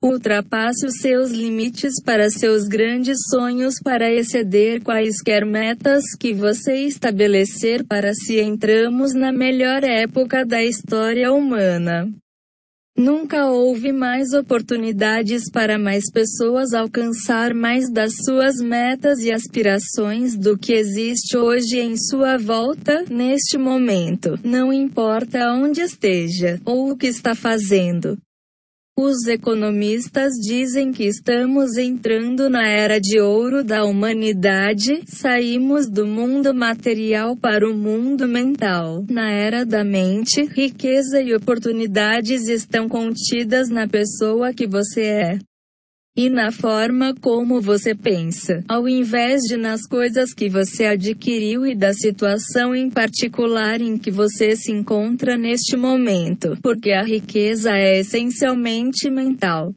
Ultrapasse os seus limites para seus grandes sonhos para exceder quaisquer metas que você estabelecer para si. Entramos na melhor época da história humana. Nunca houve mais oportunidades para mais pessoas alcançar mais das suas metas e aspirações do que existe hoje em sua volta, neste momento. Não importa onde esteja, ou o que está fazendo. Os economistas dizem que estamos entrando na era de ouro da humanidade, saímos do mundo material para o mundo mental. Na era da mente, riqueza e oportunidades estão contidas na pessoa que você é e na forma como você pensa, ao invés de nas coisas que você adquiriu e da situação em particular em que você se encontra neste momento, porque a riqueza é essencialmente mental.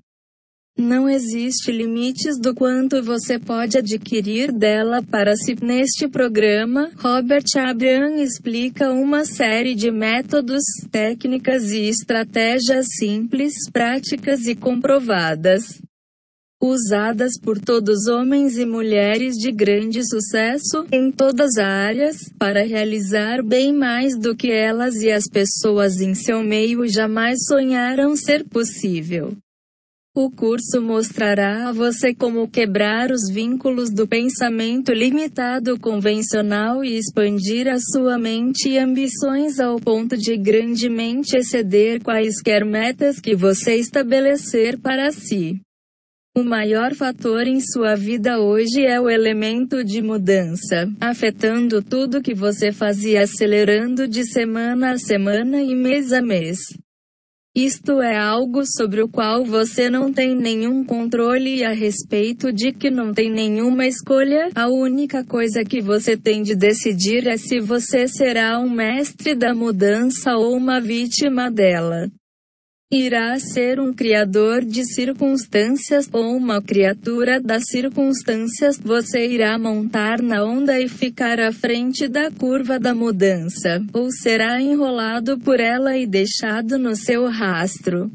Não existe limites do quanto você pode adquirir dela para si. Neste programa, Robert Abraham explica uma série de métodos, técnicas e estratégias simples, práticas e comprovadas usadas por todos homens e mulheres de grande sucesso, em todas as áreas, para realizar bem mais do que elas e as pessoas em seu meio jamais sonharam ser possível. O curso mostrará a você como quebrar os vínculos do pensamento limitado convencional e expandir a sua mente e ambições ao ponto de grandemente exceder quaisquer metas que você estabelecer para si. O maior fator em sua vida hoje é o elemento de mudança, afetando tudo que você faz e acelerando de semana a semana e mês a mês. Isto é algo sobre o qual você não tem nenhum controle e a respeito de que não tem nenhuma escolha, a única coisa que você tem de decidir é se você será um mestre da mudança ou uma vítima dela irá ser um criador de circunstâncias ou uma criatura das circunstâncias. Você irá montar na onda e ficar à frente da curva da mudança, ou será enrolado por ela e deixado no seu rastro.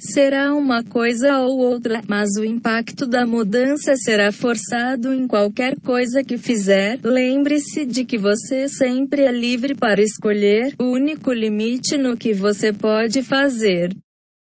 Será uma coisa ou outra, mas o impacto da mudança será forçado em qualquer coisa que fizer. Lembre-se de que você sempre é livre para escolher, o único limite no que você pode fazer.